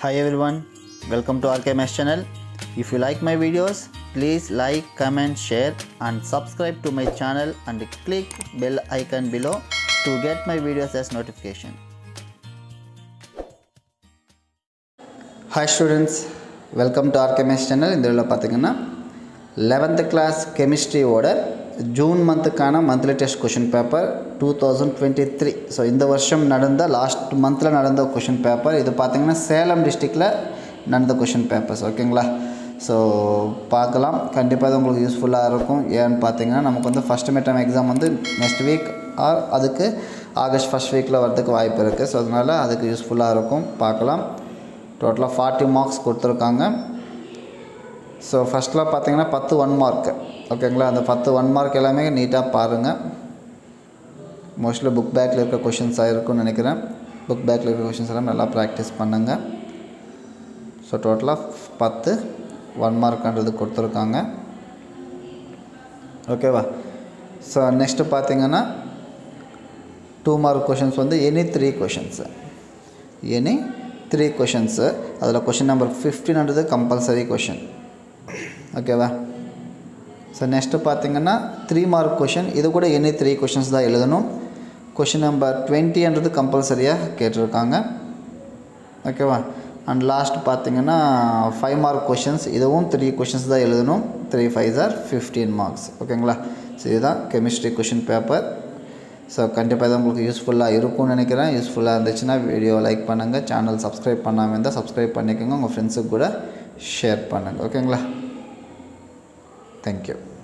Hi everyone, welcome to RKMS channel. If you like my videos, please like, comment, share and subscribe to my channel and click bell icon below to get my videos as notification. Hi students welcome to ஆர்கெமிஸ் channel இந்த இதில் பார்த்தீங்கன்னா eleventh class கெமிஸ்ட்ரியோட June மந்த்துக்கான monthly test question paper two thousand twenty three so இந்த வருஷம் நடந்த last மந்தில் நடந்த question paper இது பார்த்தீங்கன்னா சேலம் டிஸ்ட்ரிக்டில் நடந்த கொஷின் பேப்பர்ஸ் ஓகேங்களா ஸோ பார்க்கலாம். கண்டிப்பாக இது உங்களுக்கு யூஸ்ஃபுல்லாக இருக்கும். ஏன்னு பார்த்தீங்கன்னா நமக்கு வந்து ஃபஸ்ட் மிட்டம் எக்ஸாம் வந்து நெக்ஸ்ட் வீக் ஆர் அதுக்கு ஆகஸ்ட் ஃபஸ்ட் வீக்கில் வரதுக்கு வாய்ப்பு இருக்குது ஸோ அதனால் அதுக்கு யூஸ்ஃபுல்லாக இருக்கும். பார்க்கலாம். டோட்டலாக ஃபார்ட்டி மார்க்ஸ் கொடுத்துருக்காங்க. ஸோ ஃபஸ்ட்டில் பார்த்தீங்கன்னா பத்து ஒன் மார்க்கு ஓகேங்களா அந்த பத்து ஒன் மார்க் எல்லாமே நீட்டாக பாருங்கள் மோஸ்ட்லி புக் பேக்கில் இருக்க கொஷின்ஸாக இருக்கும்னு நினைக்கிறேன். புக் பேக்கில் இருக்க கொஷின்ஸ் எல்லாம் நல்லா ப்ராக்டிஸ் பண்ணுங்கள் ஸோ டோட்டலாக பத்து ஒன் மார்க்ன்றது கொடுத்துருக்காங்க. ஓகேவா ஸோ நெக்ஸ்ட்டு பார்த்தீங்கன்னா டூ மார்க் கொஷின்ஸ் வந்து any three questions any three questions அதில் கொஷின் நம்பர் ஃபிஃப்டின்ன்றது கம்பல்சரி கொஷின் ஓகேவா ஸோ நெக்ஸ்ட்டு பார்த்தீங்கன்னா த்ரீ மார்க் கொஷின் இது கூட எனி த்ரீ கொஷின்ஸ் தான் எழுதணும். கொஷின் நம்பர் டுவெண்ட்டின்றது கம்பல்சரியாக கேட்டிருக்காங்க. ஓகேவா அண்ட் லாஸ்ட் பார்த்தீங்கன்னா ஃபைவ் மார்க் கொஷின்ஸ் இதுவும் த்ரீ கொஷின்ஸ் தான் எழுதணும். Three five or fifteen marks ஓகேங்களா ஸோ இதுதான் கெமிஸ்ட்ரி கொஷின் பேப்பர் ஸோ கண்டிப்பாக இது உங்களுக்கு யூஸ்ஃபுல்லாக இருக்கும்னு நினைக்கிறேன். யூஸ்ஃபுல்லாக இருந்துச்சுன்னா வீடியோ லைக் பண்ணுங்கள் சேனல் சப்ஸ்கிரைப் பண்ணாமல் இருந்தால் சப்ஸ்கிரைப் பண்ணிக்கோங்க. உங்கள் ஃப்ரெண்ட்ஸுக்கு கூட ஷேர் பண்ணுங்கள் ஓகேங்களா Thank you.